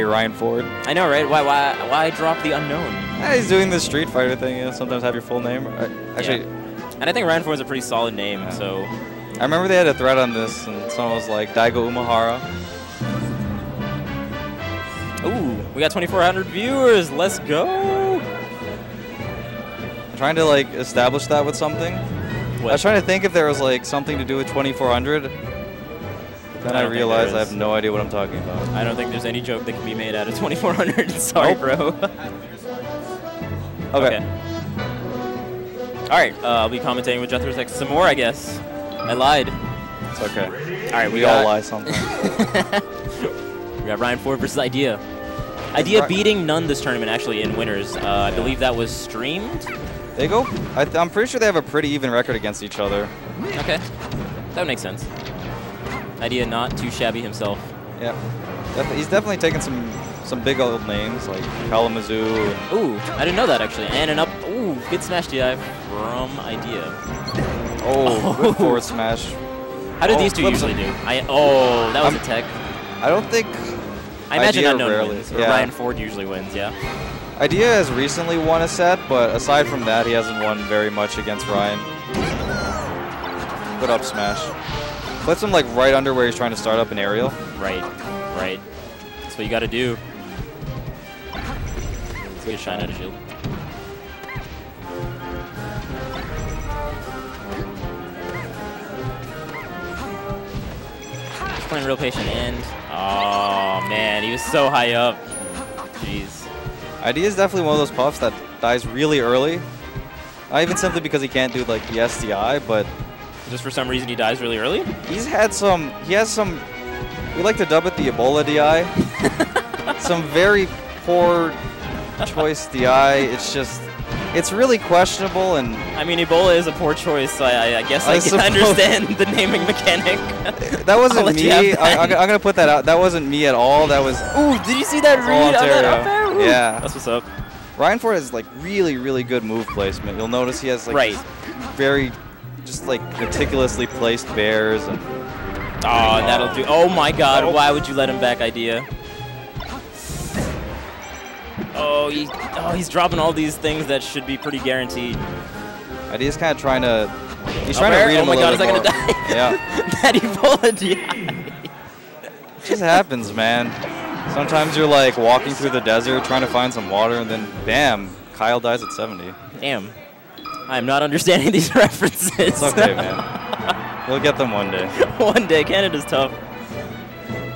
Ryan Ford. I know, right? Why, why, why drop the unknown? Yeah, he's doing the Street Fighter thing. You know, sometimes have your full name. Uh, Actually, And I think Ryan Ford's a pretty solid name, Yeah. so I remember they had a thread on this, and someone was like Daigo Umehara. Ooh, we got 2,400 viewers. Let's go. I'm trying to like establish that with something. I was trying to think if there was like something to do with 2400. Then I I, don't think there realized I have no idea what I'm talking about. I don't think there's any joke that can be made out of 2,400. Sorry, bro. Okay. All right, uh, I'll be commentating with Jethro's X some more, I guess. I lied. It's okay. All right, we, We all lie sometimes. we got Ryan Ford versus Idea. Idea beating None this tournament actually in winners. Uh, I believe that was streamed. they go. I th- I'm pretty sure they have a pretty even record against each other. Okay, that makes sense. Idea not too shabby himself. Yeah. Def- he's definitely taken some some big old names like Kalamazoo. And Ooh, I didn't know that actually. And an up. Ooh, good smash DI from Idea. oh, good forward smash. How do Oh, these two usually do? I oh, that was I'm- a tech. I don't think I imagine Idea unknown rarely- wins. Yeah. Ryan Ford usually wins. Yeah. Idea has recently won a set, but aside from that, he hasn't won very much against Ryan. Good up smash. Puts him like right under where he's trying to start up an aerial. Right. Right. That's what you got to do. Let's get a shine out of shield. He's playing real patient and oh man, he was so high up. Jeez. Idea is definitely one of those puffs that dies really early. Not even simply because he can't do like the SDI, but Just for some reason he dies really early. he's had some. He has some. We like to dub it the Ebola DI. some very poor choice DI. It's just. It's really questionable and I mean, Ebola is a poor choice, so I, I- guess I, I can understand the naming mechanic. that wasn't me. I, gonna- I'm gonna put that out. That wasn't me at all. That was Ooh, did you see that read on that up? Ooh. Yeah. That's what's up. Ryan Ford has like really, really good move placement. You'll notice he has like Right. very, just like meticulously placed bairs and Oh, that'll do. Oh my god, Oh. why would you let him back idea? Oh, he, oh, he's dropping all these things that should be pretty guaranteed. Idea's kind of trying to. He's trying to read Oh him my a god, little is that gonna die? Yeah, that Ebola DI. it just happens, man. Sometimes you're like walking through the desert trying to find some water, and then bam, Kyle dies at 70. Damn. I am not understanding these references. It's okay, man. we'll get them one day. One day, Canada's tough.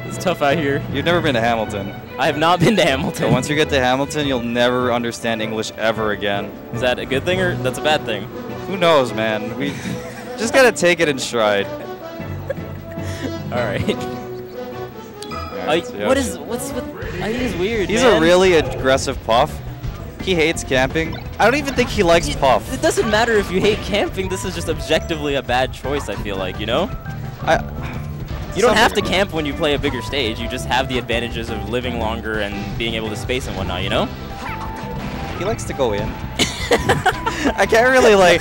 It's tough out here. You've never been to Hamilton, I have not been to Hamilton. but once you get to Hamilton, you'll never understand English ever again. Is that a good thing or that's a bad thing? Who knows, man? We just gotta take it in stride. All right. I, so what what's with? I think he's weird. He's man. a really aggressive puff. He hates camping. I don't even think he likes puff. It doesn't matter if you hate camping. This is just objectively a bad choice. I feel like you know. I, You don't have to camp when you play a bigger stage. You just have the advantages of living longer and being able to space and whatnot. You know. He likes to go in. I can't really like.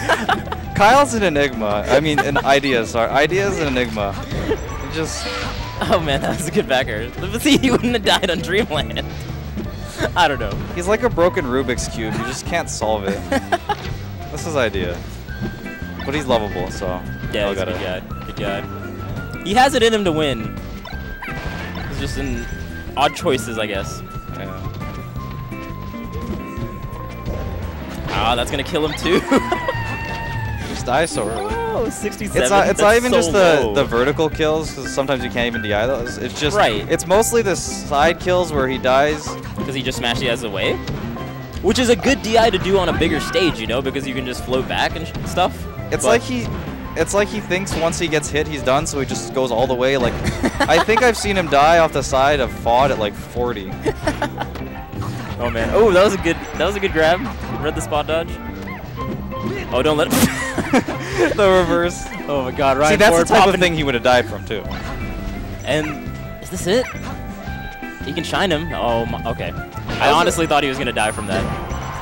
Kyle's an enigma. I mean, an idea. Sorry, idea's an enigma. He just Oh man, that was a good backer. But see, he wouldn't have died on Dreamland. I don't know. he's like a broken Rubik's cube. You just can't solve it. That's his idea. But he's lovable, so Yeah, he's a gotta- good guy. Good guy. He has it in him to win. He's just in odd choices, I guess. Yeah. Ah, that's gonna kill him too. Just die so early. Oh, 67. It's not. It's not even so just the low. the vertical kills because sometimes you can't even DI those. It's just Right. It's mostly the side kills where he dies. because he just smashed the eyes away. Which is a good DI to do on a bigger stage, you know, because you can just float back and sh- stuff. It's But- like he. It's like he thinks once he gets hit, he's done, so he just goes all the way. Like, I think I've seen him die off the side of Fod at like 40. Oh man. Oh, that was a good. That was a good grab. Read the spot dodge. Oh, don't let. the reverse. oh my God, Ryan See, that's Ford the type of thing he would have died from too. And is this it? He can shine him. Oh, my, okay. I honestly thought he was gonna die from that.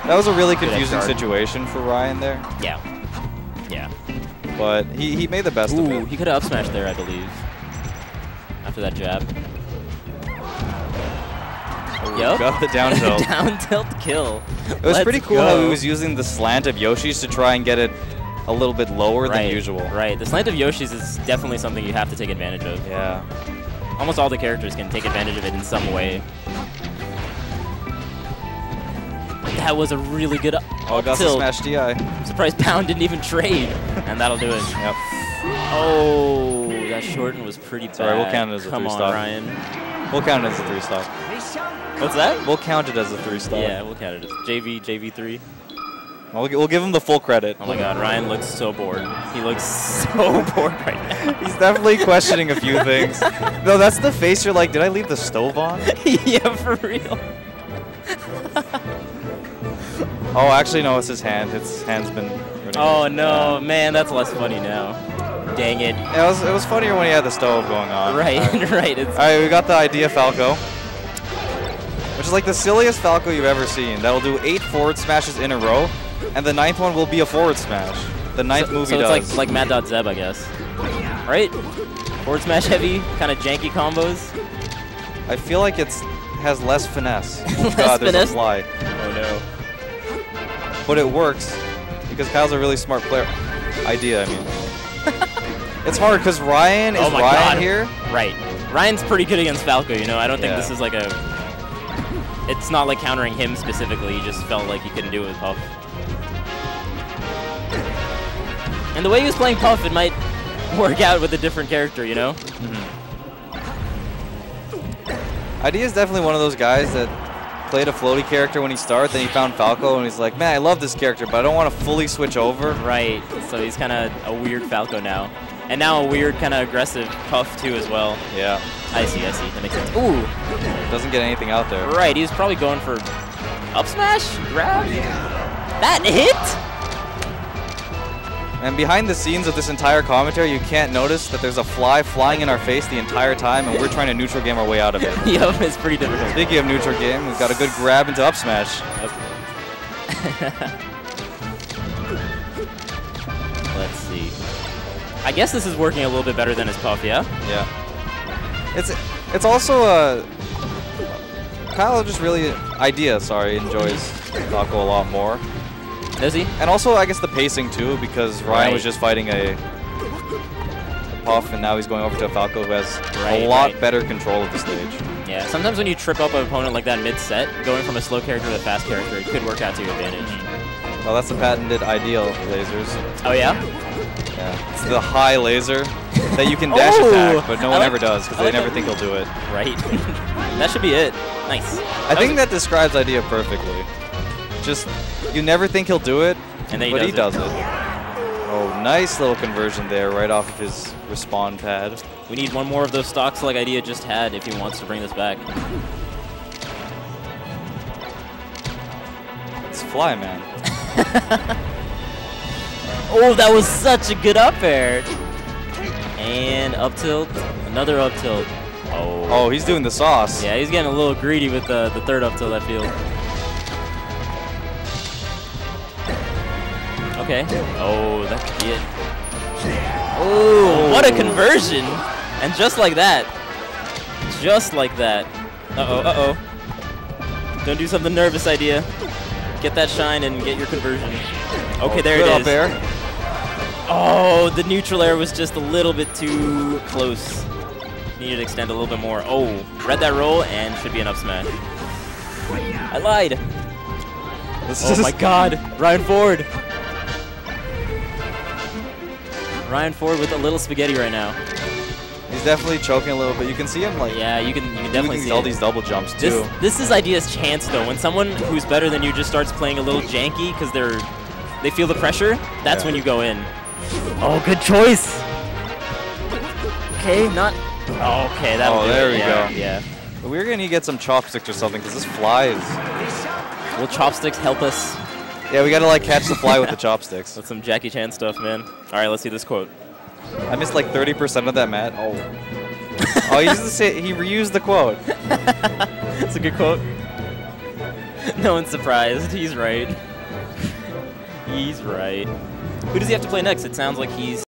That was a really confusing situation for Ryan there, Yeah. Yeah. but he, he made the best of Ooh, it. he could have up smashed there, I believe. After that jab. Oh, yup. Got the down tilt. down tilt kill. It was Let's pretty cool how he was using the slant of Yoshi's to try and get it a little bit lower right, than usual. Right. The slant of Yoshi's is definitely something you have to take advantage of. Yeah. Almost all the characters can take advantage of it in some way. That was a really good up Oh, got the tilt. smash DI. I'm surprised Pound didn't even trade. and that'll do it. Yep. Oh, that shorten was pretty bad. Sorry, we'll count it as a Come on, three-stock. Come on, Ryan. We'll count it as a three stock. What's that? We'll count it as a three stock. Yeah, we'll count it as JV, JV3. We'll, we'll give him the full credit. Oh my god, Ryan looks so bored. He looks so bored right now. He's definitely questioning a few things. No, that's the face you're like, did I leave the stove on? yeah, for real. Oh, actually, no, it's his hand. His hand's been. Oh no, man, that's less funny now. Dang it. It was, it was funnier when he had the stove going on. Right, Alright, right. It's Alright, we got the idea Falco. Which is like the silliest Falco you've ever seen. That'll do eight forward smashes in a row, and the ninth one will be a forward smash. The ninth so, movie so it's does. like like Mad Dot Zeb, I guess. Right? Forward smash heavy, kind of janky combos. I feel like it's has less finesse. Less God, there's finesse? a fly. Oh no. But it works because Kyle's a really smart player. Idea, I mean. it's hard because Ryan is Oh Ryan God. here. Right. Ryan's pretty good against Falco, you know. I don't think Yeah. this is like a. It's not like countering him specifically. He just felt like he couldn't do it with Puff. And the way he was playing Puff, it might work out with a different character, you know. Mm-hmm. Idea is definitely one of those guys that played a floaty character when he started, then he found Falco and he's like, man, I love this character, but I don't want to fully switch over. Right. So he's kind of a weird Falco now, and now a weird kind of aggressive Puff too as well. Yeah. I see. I see. That makes sense. Ooh. Doesn't get anything out there. Right. He was probably going for up smash, grab. That hit. And behind the scenes of this entire commentary, you can't notice that there's a fly flying in our face the entire time, and we're trying to neutral game our way out of it. Yup, it's pretty difficult. Speaking of neutral game, we've got a good grab into up smash. Let's see. I guess this is working a little bit better than his puff, yeah? Yeah. It's it's also a Kyle just really idea, sorry, enjoys Taco a lot more. Does he? And also I guess the pacing too, because Ryan was just fighting a, a Puff and now he's going over to a Falco who has Right, a lot right. better control of the stage. Yeah. Sometimes when you trip up an opponent like that mid-set, going from a slow character to a fast character, it could work out to your advantage. Mm-hmm. Well that's the patented ideal lasers. Oh yeah? Yeah. It's the high laser that you can dash Oh! attack, but no one like- ever does because I they never that. think he'll do it. Right. that should be it. Nice. I think that describes idea perfectly. Just you never think he'll do it, And then he but does he it. does it. Oh, nice little conversion there, right off of his respawn pad. We need one more of those stocks like Idea just had if he wants to bring this back. It's Fly Man. Oh, that was such a good up air. And up tilt. Another up tilt. Oh. Oh, he's doing the sauce. Yeah, he's getting a little greedy with the, the third up tilt, I feel. Okay. Oh, that could be it. Oh, what a oh. conversion! And just like that. Just like that. Uh-oh, uh-oh. Don't do something nervous, idea. Get that shine and get your conversion. Okay, there it up air. Oh, the neutral air was just a little bit too close. Needed to extend a little bit more. Oh, read that roll and should be an up smash. I lied. This Oh is my god. Ryan Ford. Ryan Ford with a little spaghetti right now. He's definitely choking a little bit. You can see him like Yeah, you can you can definitely see all it. these double jumps This too. this is Idea's chance though. When someone who's better than you just starts playing a little janky because they're they feel the pressure, that's Yeah. when you go in. Oh, good choice. Okay, not. Oh, okay, that. Oh, there we yeah, go. Yeah. We're gonna get some chopsticks or something because this fly is. Will chopsticks help us? Yeah, we gotta like catch the fly with the chopsticks. That's some Jackie Chan stuff, man. All right, let's see this quote. I missed like 30% of that, Matt. Oh. oh, he used the sa- he reused the quote. That's a good quote. no one's surprised. He's right. He's right. Who does he have to play next? It sounds like he's